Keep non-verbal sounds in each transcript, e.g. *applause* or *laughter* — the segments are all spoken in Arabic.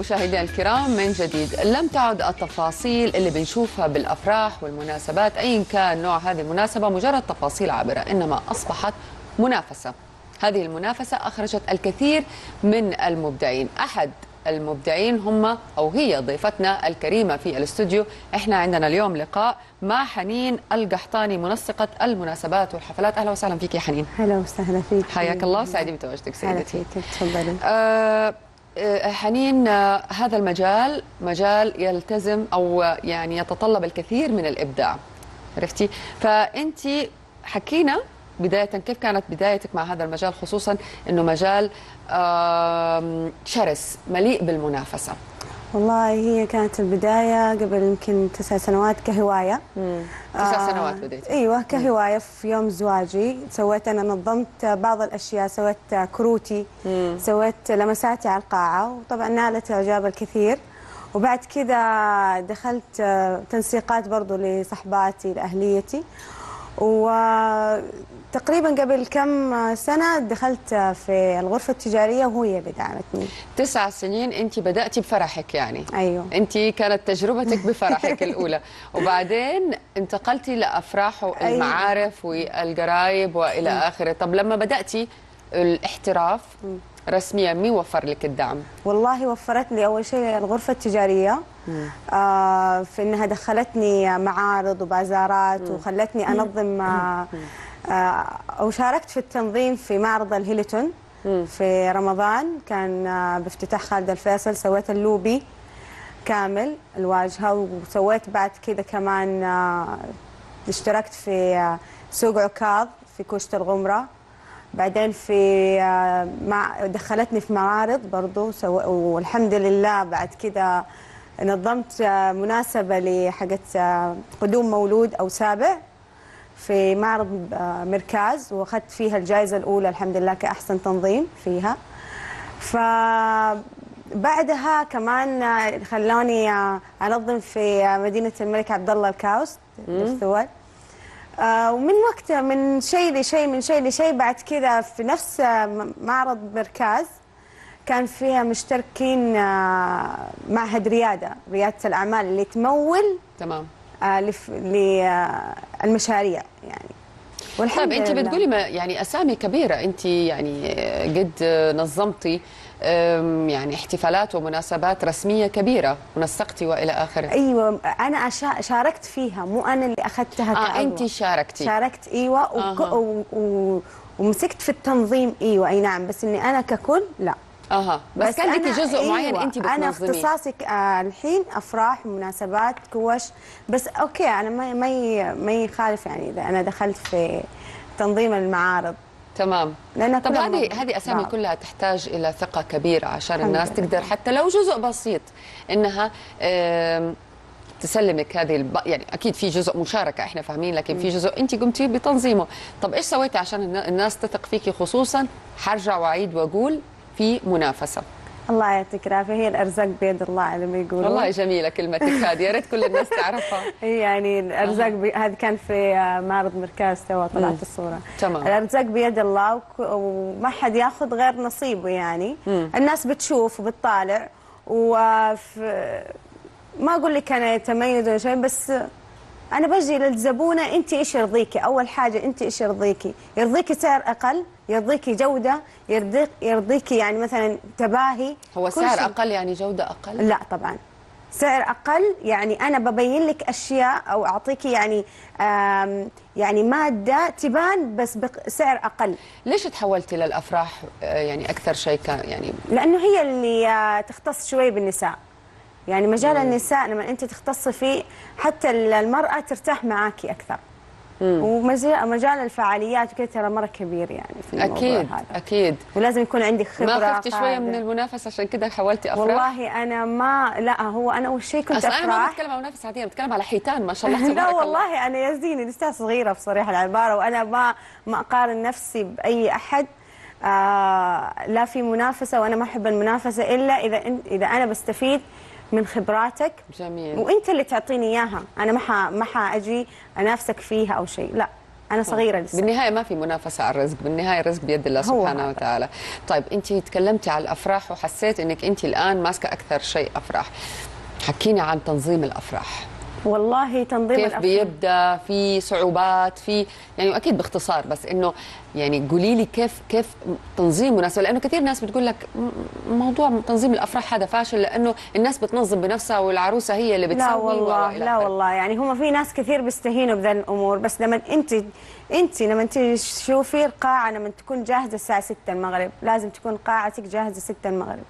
مشاهدينا الكرام من جديد لم تعد التفاصيل اللي بنشوفها بالأفراح والمناسبات ايا كان نوع هذه المناسبة مجرد تفاصيل عابرة إنما أصبحت منافسة. هذه المنافسة أخرجت الكثير من المبدعين. أحد المبدعين هم أو هي ضيفتنا الكريمة في الاستوديو إحنا عندنا اليوم لقاء مع حنين القحطاني منسقة المناسبات والحفلات. أهلا وسهلا فيك يا حنين. هلا وسهلا فيك. حياك الله سعيدة بتواجدك سيدتي فيك تفضلي. آه، حنين آه، هذا المجال مجال يلتزم أو آه، يعني يتطلب الكثير من الإبداع. عرفتي؟ فأنت حكينا بداية كيف كانت بدايتك مع هذا المجال خصوصا إنه مجال شرس مليء بالمنافسة. والله هي كانت البداية قبل يمكن تسع سنوات كهواية. تسع سنوات بديتي. إيوه كهواية في يوم زواجي. سويت أنا نظمت بعض الأشياء. سويت كروتي. سويت لمساتي على القاعة وطبعا نالت إعجاب الكثير. وبعد كذا دخلت تنسيقات برضو لصحباتي لأهليتي. وتقريبا قبل كم سنة دخلت في الغرفة التجارية وهي اللي دعمتني تسع سنين أنت بدأتي بفرحك يعني. أيوه. أنت كانت تجربتك بفرحك الأولى. *laughs* وبعدين انتقلتي لأفراح المعارف والقرايب وإلى آخره. طب لما بدأتي الاحتراف رسميا مين وفر لك الدعم؟ والله وفرت لي أول شيء الغرفة التجارية. آه في إنها دخلتني معارض وبازارات وخلتني أنظم آه آه أو شاركت في التنظيم في معرض الهيلتون في رمضان. كان آه بافتتاح خالد الفيصل سويت اللوبي كامل الواجهة وسويت بعد كذا كمان آه اشتركت في سوق عكاظ في كوشة الغمرة. بعدين في مع دخلتني في معارض برضو سو... والحمد لله بعد كده نظمت مناسبة لحقت قدوم مولود أو سابع. في معرض آه، مركاز وأخذت فيها الجائزة الأولى الحمد لله كأحسن تنظيم فيها. فبعدها كمان آه، خلوني آه، أنظم في مدينة الملك عبد الله الكاوس بالثول آه، ومن وقت من شيء لشيء من شيء لشيء بعد كذا في نفس معرض مركز كان فيها مشتركين معهد ريادة ريادة الأعمال اللي تمول تمام. للمشاريع يعني. والحمد طيب أنت. بتقولي ما يعني أسامي كبيرة. أنت يعني قد نظمتي يعني احتفالات ومناسبات رسمية كبيرة ونسقتي وإلى آخره. أيوه أنا شاركت فيها. مو أنا اللي أخذتها آه. انت شاركتي. شاركت أيوه وك... أها. و... و... ومسكت في التنظيم. أيوه أي نعم. بس إني أنا ككل لا. أها. بس, كان لك جزء معين أيوة، انت أنا بتنظميه؟ اختصاصي ك- آه الحين أفراح مناسبات كوش. بس okay أنا ما ما ما يخالف يعني إذا أنا دخلت في تنظيم المعارض. تمام. لأنها طب هذه هذه أسامي بعض. كلها تحتاج إلى ثقة كبيرة عشان الناس. تقدر. حتى لو جزء بسيط إنها تسلمك هذه الب... يعني أكيد في جزء مشاركة إحنا فاهمين لكن في جزء انت قمتي بتنظيمه. طب إيش سويتي عشان النا- الناس تثق فيكي خصوصا حرجع واعيد وأقول في منافسة. الله يعطيك العافية. هي الأرزاق بيد الله على ما يقولون. والله جميلة كلمتك هذه. يا ريت كل الناس *laughs* تعرفها. هي يعني الأرزاق بي... هذا كان في آه، معرض مركز تو طلعت الصورة. تمام. الأرزاق بيد الله وك... وما حد ياخذ غير نصيبه يعني. الناس بتشوف وبتطالع وف... ما أقول لك أنا يتميز ولا شيء بس أنا بجي للزبونة انت إيش يرضيكي؟ أول حاجة انت إيش يرضيكي؟ يرضيكي سعر أقل يرضيكي جودة يرضيك يرضيكي يعني مثلا تباهي. هو سعر شيء. أقل يعني جودة أقل؟ لا طبعا. سعر أقل يعني أنا ببين لك أشياء أو أعطيكي يعني يعني مادة تبان بس بسعر أقل. ليش تحولتي للأفراح؟ آه، يعني أكثر شيء كان يعني لأنه هي اللي آه، تختص شوي بالنساء. يعني مجال النساء لما أنت تختصي فيه حتى المرأة ترتاح معاكي أكثر. ومجال مجال الفعاليات وكذا ترى مرة كبير يعني في الموضوع أكيد هذا. أكيد. ولازم يكون عندك خبرة ما خفتي شوية. من المنافسة عشان كذا حولتي أفراح. والله أنا ما لا هو أنا أول شيء كنت أصلا أنا ما أفراح. بتكلم عن منافسة عادية بتكلم على حيتان ما شاء الله *laughs* لا تبارك والله أنا يزيني لسه صغيرة بصراحه العبارة وأنا ما ما أقارن نفسي بأي أحد. آه لا في منافسة وأنا ما أحب المنافسة إلا إذا إذا أنا بستفيد من خبراتك. جميل. وانت اللي تعطيني اياها. أنا ما ح- ما حاجي انافسك فيها أو شيء. لا أنا صغيرة لسه. بالنهاية ما في منافسة على الرزق. بالنهاية الرزق بيد الله سبحانه. وتعالى. طيب انت تكلمتي على الأفراح وحسيت انك انت الآن ماسكة أكثر شيء أفراح. حكينا عن تنظيم الأفراح. والله تنظيم كيف. بيبدأ؟ في صعوبات؟ في يعني أكيد باختصار بس إنه يعني قولي لي كيف كيف تنظيم مناسبه لأنه كثير ناس بتقول لك موضوع تنظيم الأفراح هذا فاشل لأنه الناس بتنظم بنفسها والعروسة هي اللي بتسوي لا والله لا. والله. يعني هم في ناس كثير بيستهينوا بذا الأمور بس لما انت أنت لما تشوفي القاعة لما تكون جاهزة الساعة 6 المغرب لازم تكون قاعتك جاهزة 6 المغرب.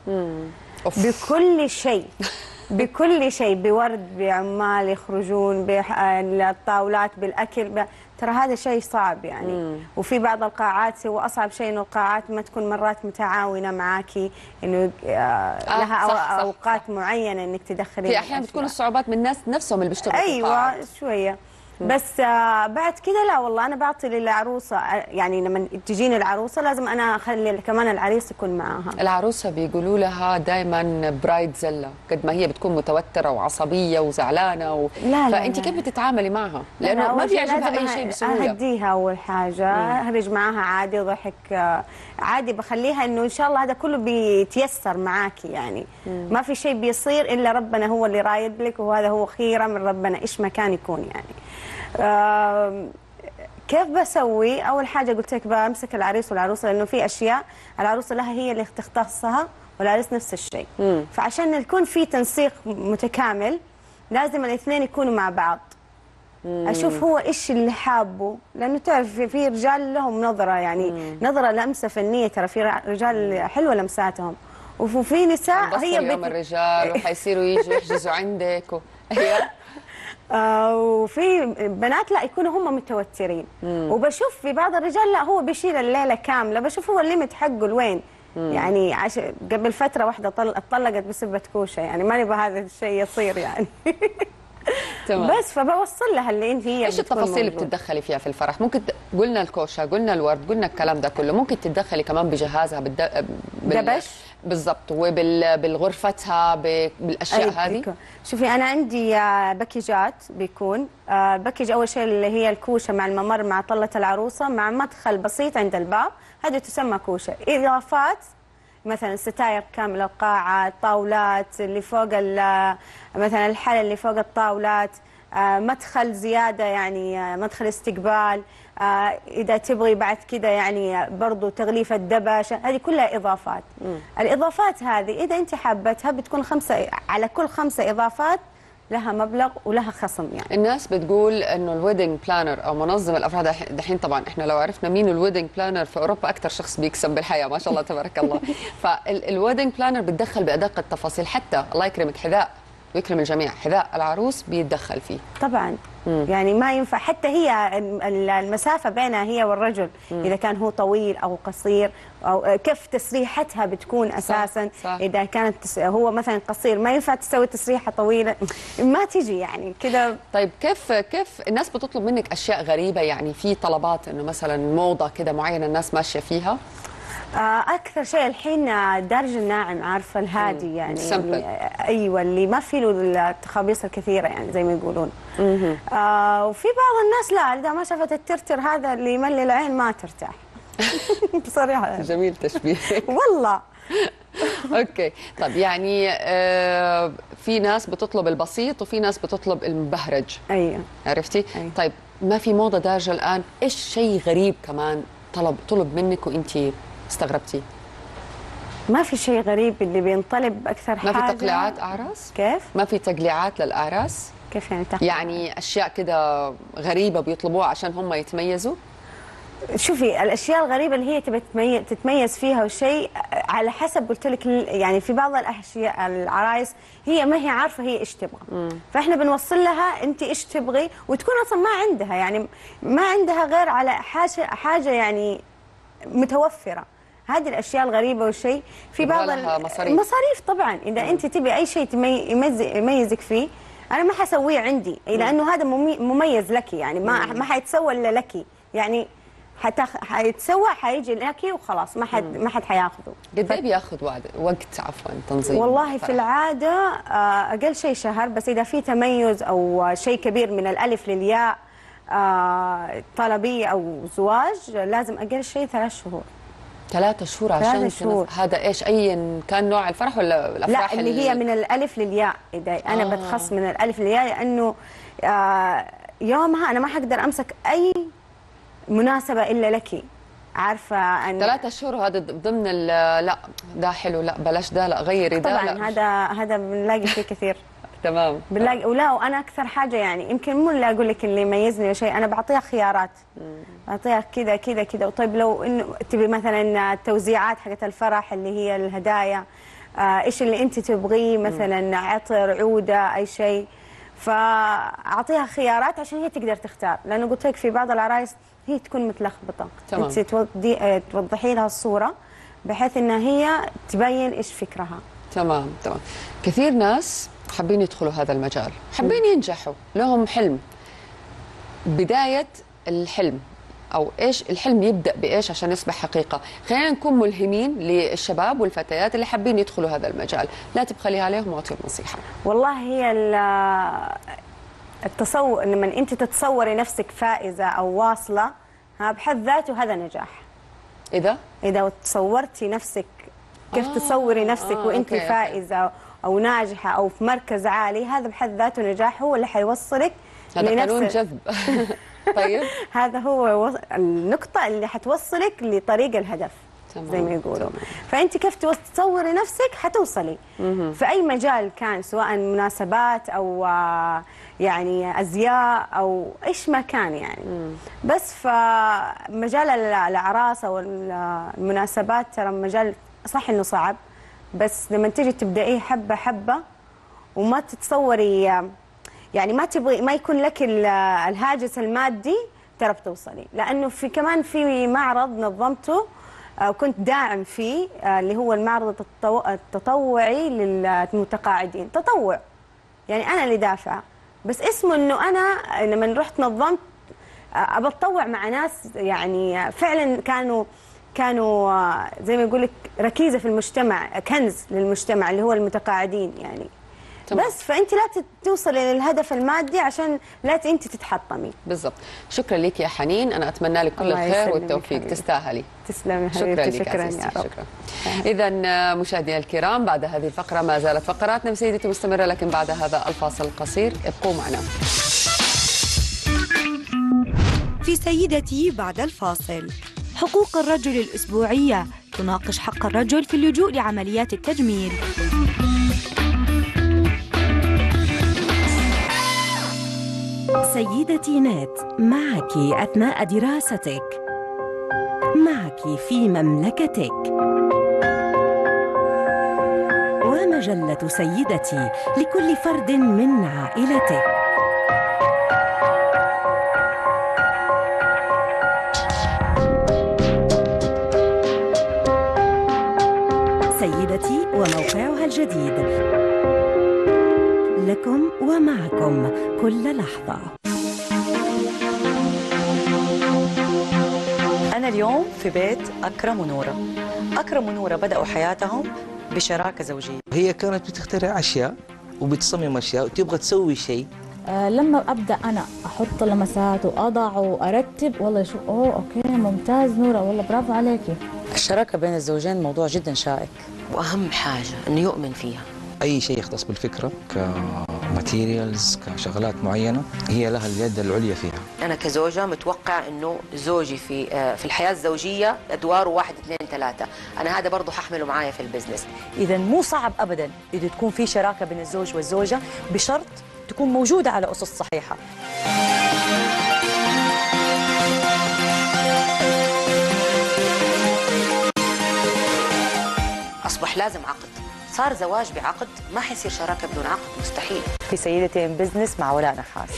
أوف. بكل شيء. *laughs* بكل شيء بورد بعمال يخرجون بالطاولات بالأكل ب... ترى هذا شيء صعب يعني وفي بعض القاعات هو اصعب شيء إنه القاعات ما تكون مرات متعاونة معاكي إنه آه لها صح، أو- صح، أوقات صح. معينة إنك تدخلي في أحيانا بتكون. الصعوبات من الناس نفسهم اللي بيشتغلوا أيوه القاعات. شوية بس آه بعد كده لا والله أنا بعطي للعروسة آه، يعني لما تجيني العروسة لازم أنا أخلي كمان العريس يكون معاها. العروسة بيقولوا لها دائما برايد زلة قد ما هي بتكون متوترة وعصبية وزعلانة و... لا، لا، فأنت. كيف بتتعاملي معها؟ لا، لأنه ما بيعجبها أي شيء بسهوله أهديها أول حاجة أهرج معاها عادي ضحك عادي بخليها إنه إن شاء الله هذا كله بيتيسر معاكي يعني. ما في شيء بيصير إلا ربنا هو اللي رايد لك وهذا هو خيرة من ربنا إيش ما كان يكون يعني. كيف بسوي؟ أول حاجة قلت لك بمسك العريس والعروسة لأنه في أشياء العروسة لها هي اللي تختصها والعريس نفس الشيء. فعشان يكون في تنسيق متكامل لازم الاثنين يكونوا مع بعض. أشوف هو إيش اللي حابه لأنه تعرف في- رجال لهم نظرة يعني نظرة لمسة فنية ترى في رجال حلوة لمساتهم وفي نساء هي بت... الرجال وحيصيروا يجوا يحجزوا عندك و... هي *laughs* آه، وفي بنات لا يكونوا هم متوترين. وبشوف في بعض الرجال لا هو بيشيل الليلة كاملة. بشوف هو الليمت حقه لوين. يعني عش... قبل فترة واحدة طل... اتطلقت بسبه كوشة. يعني ما نبغى هذا الشيء يصير يعني. *laughs* تمام. بس فبوصل لها اللي انت هي إيش التفاصيل اللي. بتتدخلي فيها في الفرح؟ ممكن ت... قلنا الكوشة قلنا الورد قلنا الكلام ده كله. ممكن تتدخلي كمان بجهازها بالد... بال... دبش؟ بالضبط. وبال... بالغرفتها ب... بالأشياء أي هذه. بيكون. شوفي أنا عندي آه، باكيجات بيكون. آه، package أول شيء اللي هي الكوشة مع الممر مع طلة العروسة مع مدخل بسيط عند الباب. هذه تسمى كوشة. إضافات مثلا ستاير كاملة القاعه طاولات اللي فوق ال- مثلا الحل اللي فوق الطاولات آه، مدخل زيادة يعني آه، مدخل استقبال آه، إذا تبغي بعد كده يعني برضو تغليف الدبش هذه كلها إضافات. الإضافات هذه إذا أنت حابتها بتكون خمسة على كل خمسة إضافات لها مبلغ ولها خصم يعني. الناس بتقول إنه ال wedding planner أو منظم الافراح دح- دحين طبعا إحنا لو عرفنا مين ال wedding planner في أوروبا أكثر شخص بيكسب بالحياة ما شاء الله تبارك الله. *laughs* فال wedding planner بتدخل بأدق التفاصيل حتى الله يكرمك حذاء. ويكرم الجميع. حذاء العروس بيتدخل فيه. طبعا. يعني ما ينفع. حتى هي ال- المسافة بينها هي والرجل. إذا كان هو طويل أو قصير أو كيف تسريحتها بتكون أساسا. صح. إذا كانت هو مثلا قصير ما ينفع تسوي تسريحة طويلة. ما تجي يعني كذا طيب كيف كيف الناس بتطلب منك أشياء غريبة؟ يعني في طلبات إنه مثلا موضة كده معينة الناس ماشية فيها؟ أكثر شيء الحين آه، الدرج الناعم عارفة الهادي يعني. اللي أيوه اللي ما في له التخابيص الكثيرة يعني زي ما يقولون. آه وفي بعض الناس لا إذا ما شافت الترتر هذا اللي يملي العين ما ترتاح. *laughs* بصراحة. يعني. جميل تشبيه. والله. أوكي. طب يعني آه في ناس بتطلب البسيط وفي ناس بتطلب المبهرج. أيوه. عرفتي؟ أي. طيب ما في موضة دارجة الآن؟ إيش شيء غريب كمان طلب طلب منك وانت استغربتي؟ ما في شيء غريب اللي بينطلب أكثر ما حاجة؟ في تقليعات أعراس؟ كيف؟ ما في تقليعات للأعراس؟ كيف يعني تقليع؟ يعني أشياء كده غريبة بيطلبوها عشان هم يتميزوا؟ شوفي الأشياء الغريبة اللي هي تبي تمي- تتميز فيها وشيء على حسب قلت لك يعني في بعض الأشياء العرايس هي ما هي عارفة هي إيش تبغى. فإحنا بنوصل لها أنت إيش تبغي وتكون أصلا ما عندها يعني ما عندها غير على حاجة حاجة يعني متوفرة. هذه الأشياء الغريبة والشيء. في بعض مصاريف. مصاريف طبعا. إذا أنت تبي أي شيء يميزك فيه أنا ما حسويه عندي. لأنه هذا ممي- مميز لك يعني. ما ما حيتسوى إلا لك. يعني حتخ... حيتسوى حيجي لك وخلاص. ما حد ما حد حياخذه. قد إيه بياخذ وقت عفوا تنظيم؟ والله؟ في العادة آه، أقل شيء شهر. بس إذا في تميز أو شيء كبير من الألف للياء آه طلبية أو زواج لازم أقل شيء ثلاث شهور. ثلاثة شهور عشان ثلاثة شهور. هذا إيش؟ أي كان نوع الفرح ولا الأفراح لا اللي هي من الألف للياء. إذا أنا آه. بتخص من الألف للياء لأنه آه يومها أنا ما حقدر أمسك أي مناسبة إلا لك. عارفة أن ثلاثة شهور وهذا ضمن لا ده حلو لا بلاش ده لا غيري ده طبعا لا. هذا هذا بنلاقي فيه كثير. تمام. بنلاقي ولا وأنا أكثر حاجة يعني يمكن مو اللي أقول لك اللي يميزني ولا شيء أنا بعطيها خيارات. بعطيها كذا كذا كذا. وطيب لو إنه تبي مثلا التوزيعات حقت الفرح اللي هي الهدايا آه، إيش اللي أنت تبغيه؟ مثلا عطر عودة أي شيء. فأعطيها خيارات عشان هي تقدر تختار. لأنه قلت لك في بعض العرايس هي تكون متلخبطة. تمام. أنت توضي آه، توضحي لها الصورة بحيث إنها هي تبين إيش فكرها. تمام تمام. كثير ناس حابين يدخلوا هذا المجال. حابين ينجحوا. لهم حلم. بداية الحلم. أو إيش؟ الحلم يبدأ بإيش عشان يصبح حقيقة. خلينا نكون ملهمين للشباب والفتيات اللي حابين يدخلوا هذا المجال. لا تبخلي عليهم واعطيهم نصيحة. والله هي ال- التصور لما أنت تتصوري نفسك فائزة أو واصلة ها بحد ذاته هذا نجاح. إذا؟ إذا تصورتي نفسك كيف آه، تصوري نفسك آه، وأنت okay، okay. فائزة أو ناجحة أو في مركز عالي؟ هذا بحد ذاته نجاح هو اللي حيوصلك هذا قانون جذب. *laughs* طيب. هذا هو النقطة اللي حتوصلك لطريق الهدف تمام، زي ما يقولوا. تمام. فأنت كيف تصوري نفسك؟ حتوصلي. في أي مجال كان سواء مناسبات أو آه، يعني أزياء أو إيش ما كان يعني. بس فمجال ال- الأعراس أو ال- المناسبات ترى مجال صح إنه صعب بس لما تيجي تبدأيه حبة حبة وما تتصوري يعني ما تبغي ما يكون لك ال- الهاجس المادي ترى بتوصلي. لأنه في كمان في معرض نظمته آه، كنت داعم فيه آه، اللي هو المعرض التطو- التطوعي للمتقاعدين. تطوع. يعني أنا اللي دافعه بس اسمه إنه أنا لما رحت نظمت آه، أبى أتطوع مع ناس يعني فعلا كانوا كانوا آه، زي ما يقول لك ركيزة في المجتمع كنز للمجتمع اللي هو المتقاعدين يعني. تمام. بس فأنت لا توصلي للهدف المادي عشان لا أنت تتحطمي. بالضبط. شكرا لك يا حنين. أنا أتمنى لك كل الخير والتوفيق. تستاهلي. تسلمي شكرا لك شكرا يا رب. شكرا. اذا مشاهدينا الكرام بعد هذه الفقرة ما زالت فقراتنا. سيدتي مستمرة لكن بعد هذا الفاصل القصير ابقوا معنا. في سيدتي بعد الفاصل. حقوق الرجل الأسبوعية. تناقش حق الرجل في اللجوء لعمليات التجميل. سيدتي نت معك أثناء دراستك. معك في مملكتك. ومجلة سيدتي لكل فرد من عائلتك. سيدتي وموقعها الجديد. لكم ومعكم كل لحظة. أنا اليوم في بيت أكرم ونورة. أكرم ونورة بدأوا حياتهم بشراكة زوجية. هي كانت بتخترع أشياء وبتصمم أشياء وتبغى تسوي شيء. آه، لما أبدأ أنا أحط لمسات وأضع وأرتب والله شو أوه أوكي ممتاز نورة والله برافو عليكي. الشراكة بين الزوجين موضوع جدا شائك. وأهم حاجة إنه يؤمن فيها. أي شيء يختص بالفكرة ك materials كشغلات معينة هي لها اليد العليا فيها. أنا كزوجة متوقع إنه زوجي في آه، في الحياة الزوجية ادواره واحد اثنين ثلاثة. أنا هذا برضه ححمله معايا في ال business. إذا مو صعب أبدا إذا تكون في شراكة بين الزوج والزوجة بشرط تكون موجودة على أسس صحيحة. أصبح لازم عقد. صار زواج بعقد ما حيصير شراكة بدون عقد مستحيل. في سيدتين بزنس مع ولاء نحاس